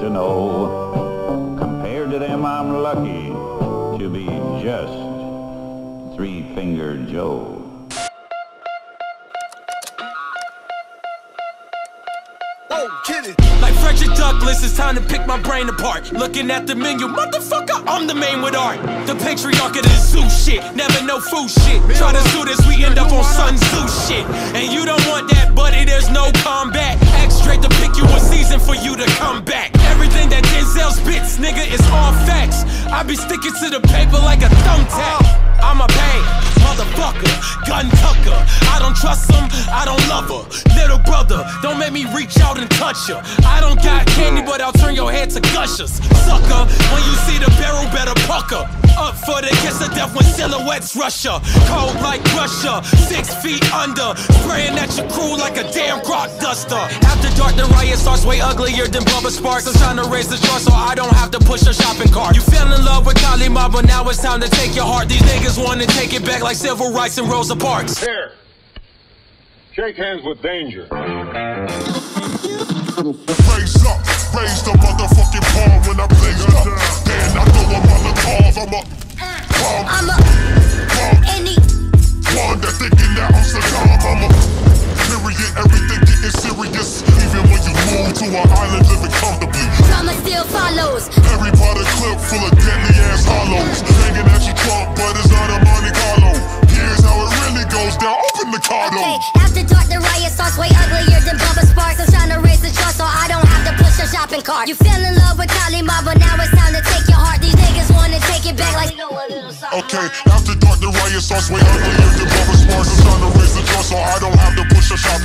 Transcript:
to know. Compared to them, I'm lucky to be just three-fingered Joe. Oh, like Frederick Douglass, it's time to pick my brain apart. Looking at the menu, motherfucker, I'm the main with art. The patriarch of the zoo shit, never no food shit. Try to sue this, we end up on Sun Tzu shit. And you don't want that, buddy, there's no combat. Act straight to pick you a season for you to come back. I be sticking to the paper like a thumbtack. I'm a bang, motherfucker, gun tucker. I don't trust him, I don't love her. Little brother, don't make me reach out and touch her. I don't got candy, but I'll turn your head to gushers. Sucker, when you Up for the kiss of death when silhouettes rush her. Cold like Russia, six feet under. Spraying at your crew like a damn rock duster. After dark, the riot starts way uglier than Bubba Sparxxx. I'm trying to raise the jar so I don't have to push a shopping cart. You fell in love with Kali Ma, but now it's time to take your heart. These niggas wanna take it back like civil rights and Rosa Parks. Here. Shake hands with danger. Raise up, full of deadly ass hollows. Hanging at your trunk, but it's not a Monte Carlo. Here's how it really goes down. Open the car door. Hey, after dark, the riot starts way uglier than Bubba Sparxxx. I'm trying to raise the trust so I don't have to push a shopping cart. You fell in love with Kali Ma, but now it's time to take your heart. These niggas wanna take it back like. Okay, after dark, the riot starts way uglier than Bubba Sparxxx. I'm trying to raise the jar so I don't have to push a shopping cart.